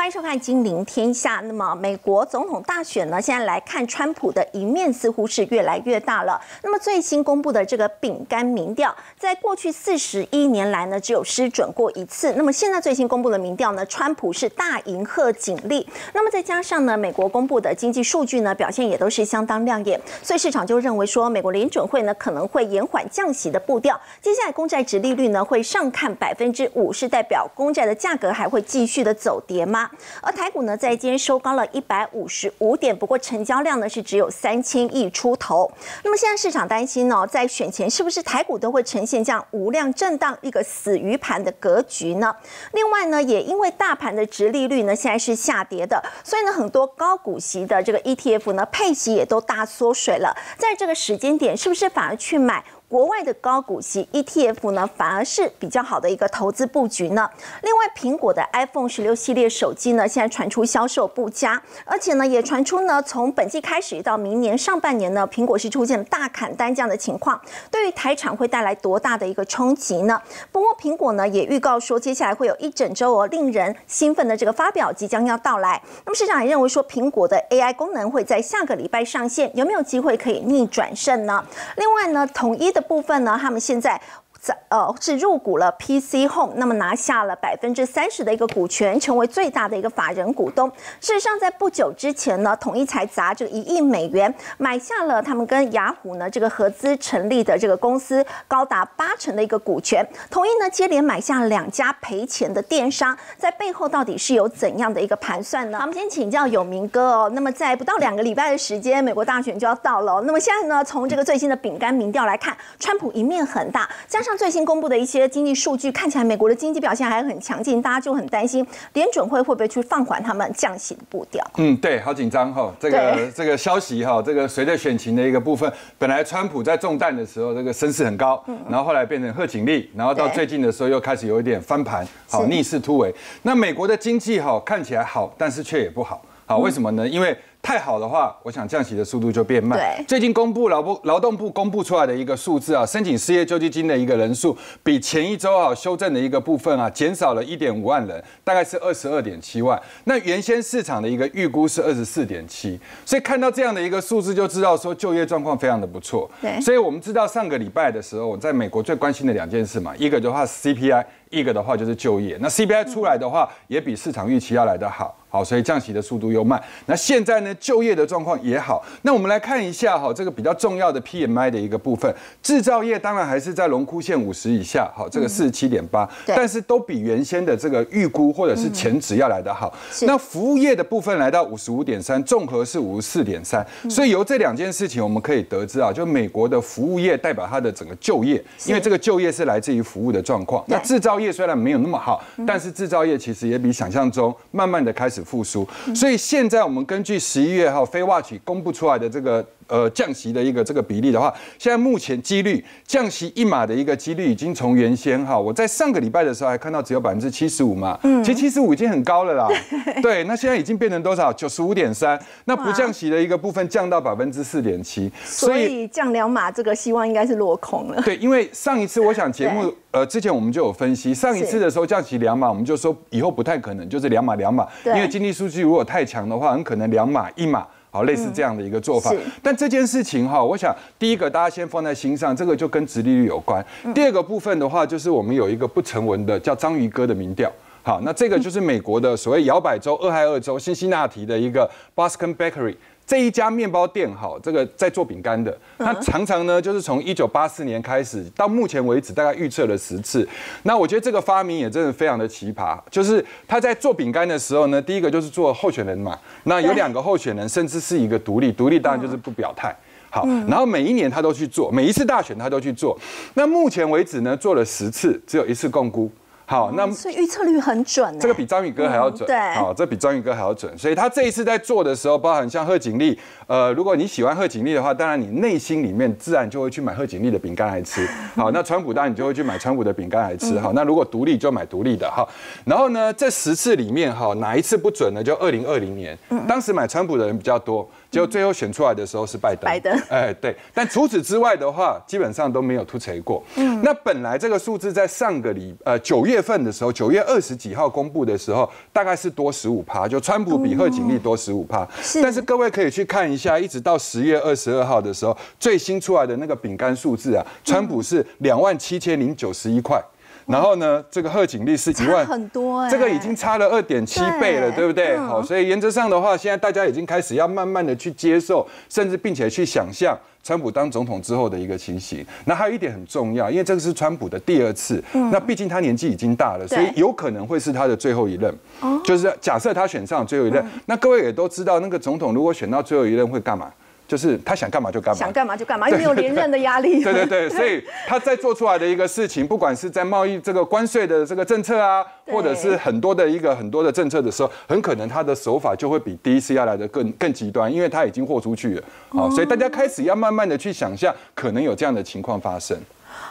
欢迎收看《金陵天下》。那么，美国总统大选呢，现在来看，川普的一面似乎是越来越大了。那么，最新公布的这个饼干民调，在过去四十一年来呢，只有失准过一次。那么，现在最新公布的民调呢，川普是大赢贺锦丽。那么，再加上呢，美国公布的经济数据呢，表现也都是相当亮眼，所以市场就认为说，美国联准会呢可能会延缓降息的步调。接下来，公债值利率呢会上看百分之五，是代表公债的价格还会继续的走跌吗？而台股呢，在今天收高了一百五十五点，不过成交量呢是只有三千亿出头。那么现在市场担心呢，在选前是不是台股都会呈现这样无量震荡、一个死鱼盘的格局呢？另外呢，也因为大盘的值利率呢现在是下跌的，所以呢，很多高股息的这个 ETF 呢配息也都大缩水了。在这个时间点，是不是反而去买？国外的高股息 ETF 呢，反而是比较好的一个投资布局呢。另外，苹果的 iPhone 十六系列手机呢，现在传出销售不佳，而且呢，也传出呢，从本季开始到明年上半年呢，苹果是出现大砍单这样的情况，对于台厂会带来多大的一个冲击呢？不过，苹果呢也预告说，接下来会有一整周哦，令人兴奋的这个发表即将要到来。那么，市场也认为说，苹果的 AI 功能会在下个礼拜上线，有没有机会可以逆转胜呢？另外呢，统一的。部分呢，他们现在。在呃是入股了 PC Home，那么拿下了百分之三十的一个股权，成为最大的一个法人股东。事实上，在不久之前呢，统一才砸这个一亿美元买下了他们跟雅虎呢这个合资成立的这个公司高达八成的一个股权。统一呢接连买下两家赔钱的电商，在背后到底是有怎样的一个盘算呢？我们先请教有明哥哦。那么在不到两个礼拜的时间，美国大选就要到了。那么现在呢，从这个最新的饼干民调来看，川普赢面很大，加上最新公布的一些经济数据，看起来美国的经济表现还很强劲，大家就很担心联准会会不会去放缓他们降息的步调。嗯，对，好紧张哈。这个 这个消息哈，这个随着选情的一个部分，本来川普在中弹的时候，这个声势很高，然后后来变成贺锦丽，然后到最近的时候又开始有一点翻盘，好逆势突围。那美国的经济哈看起来好，但是却也不好，好为什么呢？因为太好的话，我想降息的速度就变慢。对，最近公布劳部劳动部公布出来的一个数字啊，申请失业救济金的一个人数，比前一周啊修正的一个部分啊，减少了一点五万人，大概是二十二点七万。那原先市场的一个预估是二十四点七，所以看到这样的一个数字，就知道说就业状况非常的不错。对，所以我们知道上个礼拜的时候，我在美国最关心的两件事嘛，一个的话 CPI，一个的话就是就业。那 CPI 出来的话，也比市场预期要来得好。好，所以降息的速度又慢。那现在呢，就业的状况也好。那我们来看一下哈，这个比较重要的 PMI 的一个部分，制造业当然还是在龙枯线五十以下，好，这个四十七点八，但是都比原先的这个预估或者是前值要来得好。那服务业的部分来到五十五点三，综合是五十四点三。所以由这两件事情，我们可以得知啊，就美国的服务业代表它的整个就业，因为这个就业是来自于服务的状况。那制造业虽然没有那么好，但是制造业其实也比想象中慢慢的开始。复苏，所以现在我们根据十一月哈非 watch 公布出来的这个。呃，降息的一个这个比例的话，现在目前几率降息一码的一个几率已经从原先哈，我在上个礼拜的时候还看到只有百分之七十五嘛，嗯，其实七十五已经很高了啦，对，那现在已经变成多少？九十五点三，那不降息的一个部分降到百分之四点七，所以降两码这个希望应该是落空了。对，因为上一次我想节目呃之前我们就有分析，上一次的时候降息两码，我们就说以后不太可能，就是两码两码，因为经济数据如果太强的话，很可能两码一码。好，类似这样的一个做法，但这件事情哈，我想第一个大家先放在心上，这个就跟殖利率有关。第二个部分的话，就是我们有一个不成文的叫章鱼哥的民调。好，那这个就是美国的所谓摇摆州、俄亥俄州、辛辛那提的一个 Boston Bakery。这一家面包店，哈，这个在做饼干的，他常常呢，就是从一九八四年开始到目前为止，大概预测了十次。那我觉得这个发明也真的非常的奇葩，就是他在做饼干的时候呢，第一个就是做候选人嘛，那有两个候选人，甚至是一个独立，独立当然就是不表态。好，然后每一年他都去做，每一次大选他都去做。那目前为止呢，做了十次，只有一次共估。好，那所以预测率很准，这个比张宇哥还要准。对，好，这比张宇哥还要准。所以他这一次在做的时候，包含像贺锦丽，呃，如果你喜欢贺锦丽的话，当然你内心里面自然就会去买贺锦丽的饼干来吃。好，那川普当然你就会去买川普的饼干来吃。好，那如果独立就买独立的。哈，然后呢，这十次里面哈，哪一次不准呢？就二零二零年，当时买川普的人比较多。结果最后选出来的时候是拜登。拜登，哎，对。但除此之外的话，基本上都没有突锤过。嗯，那本来这个数字在上个礼呃九月份的时候，九月二十几号公布的时候，大概是多十五趴，就川普比贺锦丽多十五趴。但是各位可以去看一下，一直到十月二十二号的时候，最新出来的那个饼干数字啊，川普是两万七千零九十一块。然后呢，这个贺锦丽是一万，很多，这个已经差了二点七倍了，对不对？好，所以原则上的话，现在大家已经开始要慢慢的去接受，甚至并且去想象川普当总统之后的一个情形。那还有一点很重要，因为这个是川普的第二次，那毕竟他年纪已经大了，所以有可能会是他的最后一任。哦，就是假设他选上最后一任，那各位也都知道，那个总统如果选到最后一任会干嘛？就是他想干嘛就干嘛，想干嘛就干嘛，因为有连任的压力。对对对，所以他在做出来的一个事情，不管是在贸易这个关税的这个政策啊，或者是很多的一个很多的政策的时候，很可能他的手法就会比第一次要来的更更极端，因为他已经豁出去了。好，所以大家开始要慢慢的去想象，可能有这样的情况发生。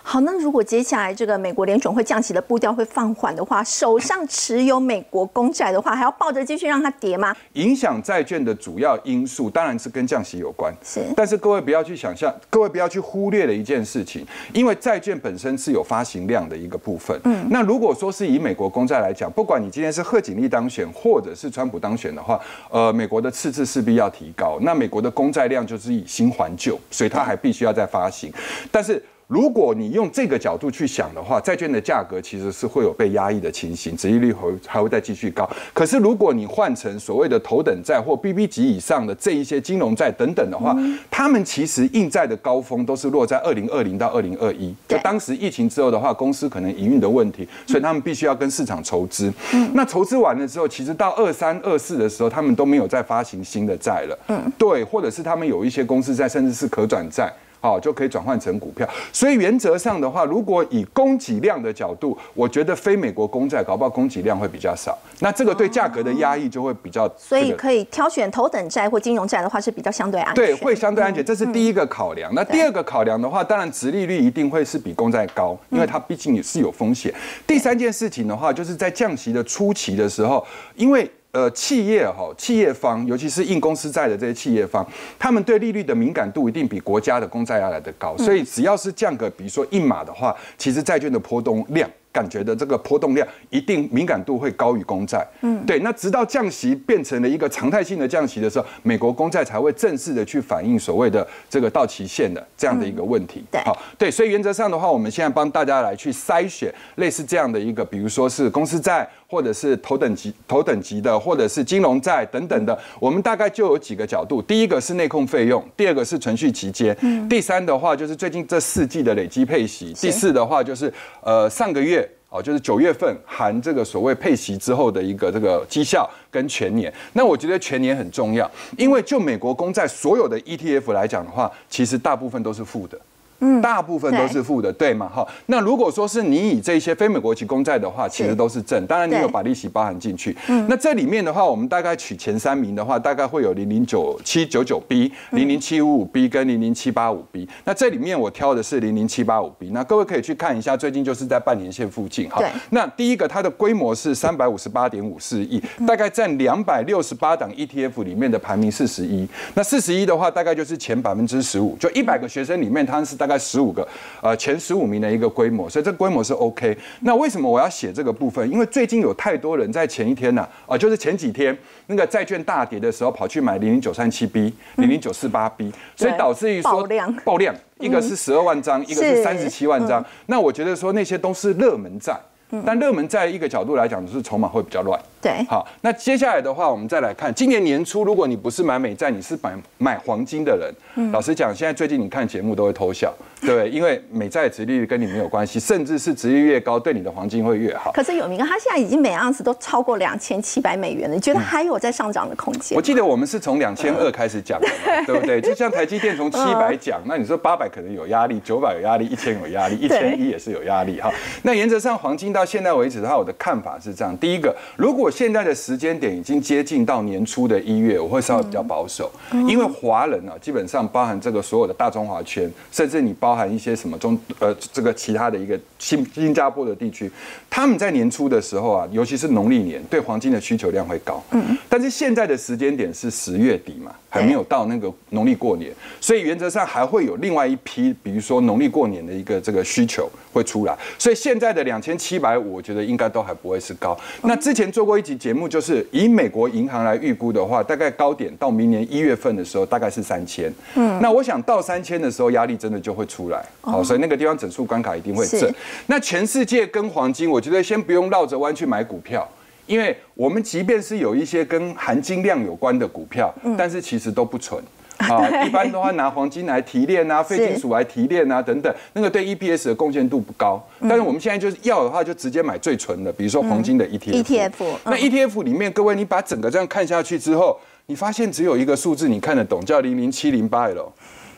好，那如果接下来这个美国联总会降息的步调会放缓的话，手上持有美国公债的话，还要抱着继续让它跌吗？影响债券的主要因素当然是跟降息有关，是。但是各位不要去想象，各位不要去忽略了一件事情，因为债券本身是有发行量的一个部分。嗯。那如果说是以美国公债来讲，不管你今天是贺锦丽当选，或者是川普当选的话，呃，美国的赤字势必要提高，那美国的公债量就是以新还旧，所以它还必须要再发行，但是。如果你用这个角度去想的话，债券的价格其实是会有被压抑的情形，殖利率会还会再继续高。可是如果你换成所谓的头等债或 BB 级以上的这一些金融债等等的话，他们其实印债的高峰都是落在二零二零到二零二一，就当时疫情之后的话，公司可能营运的问题，所以他们必须要跟市场筹资。嗯那筹资完了之后，其实到二三二四的时候，他们都没有再发行新的债了。嗯，对，或者是他们有一些公司债，甚至是可转债。好，就可以转换成股票。所以原则上的话，如果以供给量的角度，我觉得非美国公债搞不好供给量会比较少，那这个对价格的压抑就会比较。所以可以挑选头等债或金融债的话是比较相对安全。对，会相对安全，这是第一个考量。那第二个考量的话，当然殖利率一定会是比公债高，因为它毕竟也是有风险。第三件事情的话，就是在降息的初期的时候，因为。呃，企业哈，企业方，尤其是印公司债的这些企业方，他们对利率的敏感度一定比国家的公债要来的高，所以只要是降个，比如说一码的话，其实债券的波动量。感觉的这个波动量一定敏感度会高于公债，嗯，对。那直到降息变成了一个常态性的降息的时候，美国公债才会正式的去反映所谓的这个到期限的这样的一个问题。对，好，对。所以原则上的话，我们现在帮大家来去筛选类似这样的一个，比如说是公司债，或者是头等级、头等级的，或者是金融债等等的。我们大概就有几个角度：第一个是内控费用，第二个是存续期间，嗯，第三的话就是最近这四季的累积配息，第四的话就是呃上个月。哦，就是九月份含这个所谓配息之后的一个这个绩效跟全年，那我觉得全年很重要，因为就美国公债所有的 ETF 来讲的话，其实大部分都是负的。嗯，大部分都是负的，对嘛？哈，那如果说是你以这些非美国籍公债的话，其实都是正，当然你有把利息包含进去。嗯，那这里面的话，我们大概取前三名的话，大概会有零零九七九九 B、零零七五五 B 跟零零七八五 B。那这里面我挑的是零零七八五 B。那各位可以去看一下，最近就是在半年线附近哈。那第一个它的规模是三百五十八点五四亿，大概占两百六十八档 ETF 里面的排名四十一。那四十一的话，大概就是前百分之十五，就一百个学生里面，它是大。大概十五个，呃，前十五名的一个规模，所以这规模是 OK。那为什么我要写这个部分？因为最近有太多人在前一天呢，啊，就是前几天那个债券大跌的时候，跑去买零零九三七 B、零零九四八 B，所以导致于说爆量，爆量，一个是十二万张，一个是三十七万张。那我觉得说那些都是热门债。但热门债一个角度来讲，就是筹码会比较乱。对，好，那接下来的话，我们再来看今年年初，如果你不是买美债，你是买买黄金的人，老实讲，现在最近你看节目都会偷笑，对不对？因为美债殖利率跟你没有关系，甚至是殖利率越高，对你的黄金会越好。可是有明哥，他现在已经每盎司都超过两千七百美元了，你觉得还有在上涨的空间？我记得我们是从两千二开始讲的，对不对？就像台积电从七百讲，那你说八百可能有压力，九百有压力，一千有压力，一千一也是有压力哈。那原则上黄金到现在为止的话，我的看法是这样：第一个，如果果现在的时间点已经接近到年初的一月，我会稍微比较保守，因为华人啊，基本上包含这个所有的大中华圈，甚至你包含一些什么中呃这个其他的一个新新加坡的地区，他们在年初的时候啊，尤其是农历年，对黄金的需求量会高。嗯，但是现在的时间点是十月底嘛，还没有到那个农历过年，所以原则上还会有另外一批，比如说农历过年的一个这个需求会出来，所以现在的两千七百五，我觉得应该都还不会是高。那之前做过一集节目，就是以美国银行来预估的话，大概高点到明年一月份的时候，大概是三千。嗯，那我想到三千的时候，压力真的就会出来。好，所以那个地方整数关卡一定会震。那全世界跟黄金，我觉得先不用绕着弯去买股票，因为我们即便是有一些跟含金量有关的股票，但是其实都不纯。啊，一般的话拿黄金来提炼啊，废金属来提炼啊，等等，那个对 EPS 的贡献度不高。但是我们现在就是要的话，就直接买最纯的，比如说黄金的 ETF。ETF。那 ETF 里面，各位你把整个这样看下去之后，你发现只有一个数字你看得懂，叫零零七零八 L。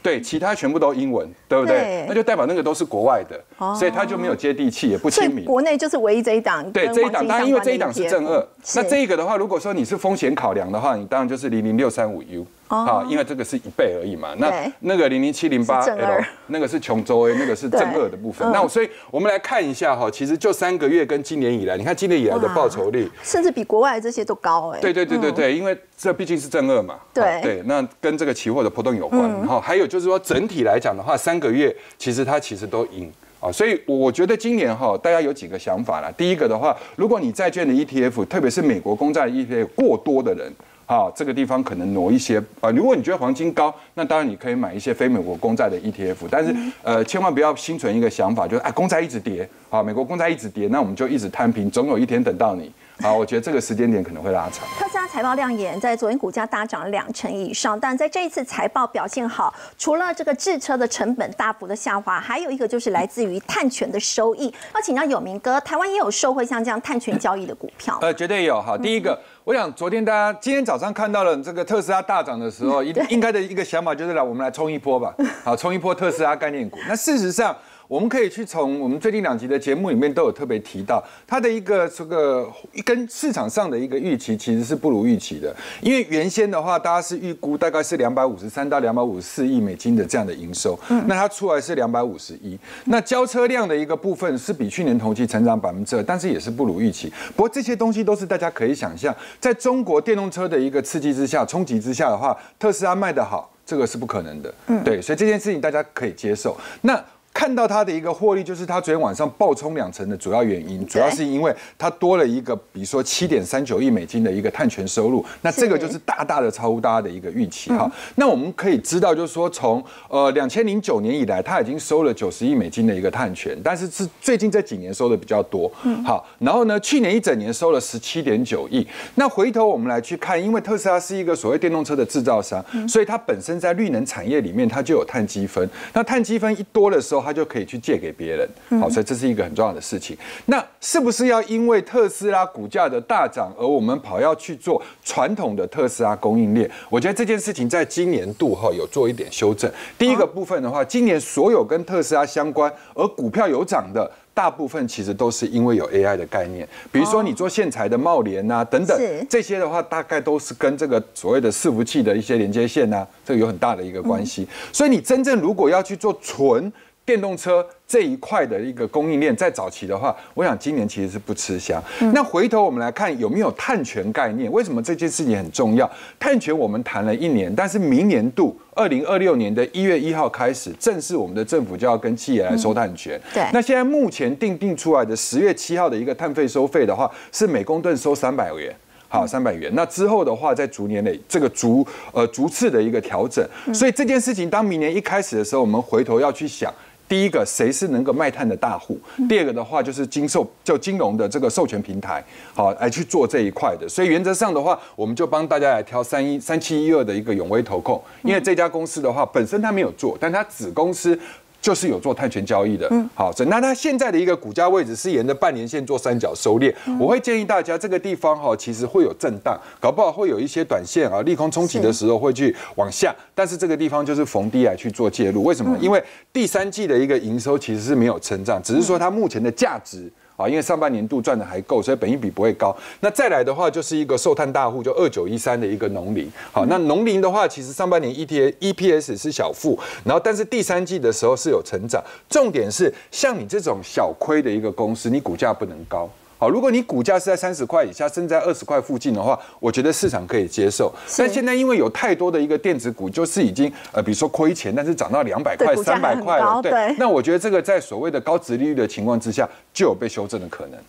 对，其他全部都英文，对不对？那就代表那个都是国外的，所以它就没有接地气，也不亲民。国内就是唯一这一档。对，这一档当然因为这一档是正二。那这一个的话，如果说你是风险考量的话，你当然就是零零六三五 U。好，因为这个是一倍而已嘛。那那个零零七零八 L，那个是琼州 A，那个是正二的部分。那所以我们来看一下哈，其实就三个月跟今年以来，你看今年以来的报酬率，甚至比国外这些都高哎。对对对对对，因为这毕竟是正二嘛。对对，那跟这个期货的波动有关。然后还有就是说，整体来讲的话，三个月其实它其实都赢啊。所以我觉得今年哈，大家有几个想法啦。第一个的话，如果你债券的 ETF，特别是美国公债 ETF 过多的人。啊，这个地方可能挪一些啊。如果你觉得黄金高，那当然你可以买一些非美国公债的 ETF。但是呃，千万不要心存一个想法，就是哎，公债一直跌，啊，美国公债一直跌，那我们就一直摊平，总有一天等到你。好，我觉得这个时间点可能会拉长。特斯拉财报亮眼，在昨天股价大涨了两成以上，但在这一次财报表现好，除了这个制车的成本大幅的下滑，还有一个就是来自于碳权的收益。要请教有明哥，台湾也有受惠像这样碳权交易的股票？呃，绝对有。哈，第一个，我想昨天大家今天早上看到了这个特斯拉大涨的时候，应应该的一个想法就是来我们来冲一波吧。好，冲一波特斯拉概念股。那事实上。我们可以去从我们最近两集的节目里面都有特别提到，它的一个这个跟市场上的一个预期其实是不如预期的，因为原先的话，大家是预估大概是两百五十三到两百五十四亿美金的这样的营收，那它出来是两百五十一，那交车量的一个部分是比去年同期成长百分之二，但是也是不如预期。不过这些东西都是大家可以想象，在中国电动车的一个刺激之下、冲击之下的话，特斯拉卖得好，这个是不可能的。嗯，对，所以这件事情大家可以接受。那看到它的一个获利，就是它昨天晚上暴冲两成的主要原因，主要是因为它多了一个，比如说七点三九亿美金的一个碳权收入，那这个就是大大的超乎大家的一个预期哈。那我们可以知道，就是说从呃两千零九年以来，它已经收了九十亿美金的一个碳权，但是是最近这几年收的比较多。好，然后呢，去年一整年收了十七点九亿。那回头我们来去看，因为特斯拉是一个所谓电动车的制造商，所以它本身在绿能产业里面它就有碳积分。那碳积分一多的时候，他就可以去借给别人，好，所以这是一个很重要的事情。那是不是要因为特斯拉股价的大涨，而我们跑要去做传统的特斯拉供应链？我觉得这件事情在今年度哈有做一点修正。第一个部分的话，今年所有跟特斯拉相关而股票有涨的，大部分其实都是因为有 AI 的概念，比如说你做线材的茂联啊等等，这些的话大概都是跟这个所谓的伺服器的一些连接线啊，这个有很大的一个关系。所以你真正如果要去做纯电动车这一块的一个供应链，在早期的话，我想今年其实是不吃香。那回头我们来看有没有碳权概念？为什么这件事情很重要？碳权我们谈了一年，但是明年度二零二六年的一月一号开始，正式我们的政府就要跟企业来收碳权。对。那现在目前定定出来的十月七号的一个碳费收费的话，是每公吨收三百元。好，三百元。那之后的话，在逐年内这个逐呃逐次的一个调整。所以这件事情，当明年一开始的时候，我们回头要去想。第一个，谁是能够卖碳的大户？第二个的话，就是经授就金融的这个授权平台，好来去做这一块的。所以原则上的话，我们就帮大家来挑三一三七一二的一个永威投控，因为这家公司的话，本身它没有做，但它子公司。就是有做碳权交易的，嗯，好，那它现在的一个股价位置是沿着半年线做三角收敛，我会建议大家这个地方哈，其实会有震荡，搞不好会有一些短线啊利空冲击的时候会去往下，但是这个地方就是逢低来去做介入，为什么？因为第三季的一个营收其实是没有成长，只是说它目前的价值。好，因为上半年度赚的还够，所以本益比不会高。那再来的话，就是一个受探大户，就二九一三的一个农林。好，那农林的话，其实上半年 E T A E P S 是小负，然后但是第三季的时候是有成长。重点是像你这种小亏的一个公司，你股价不能高。好，如果你股价是在三十块以下，甚至在二十块附近的话，我觉得市场可以接受。但现在因为有太多的一个电子股，就是已经呃，比如说亏钱，但是涨到两百块、三百块了，对。那我觉得这个在所谓的高值利率的情况之下，就有被修正的可能。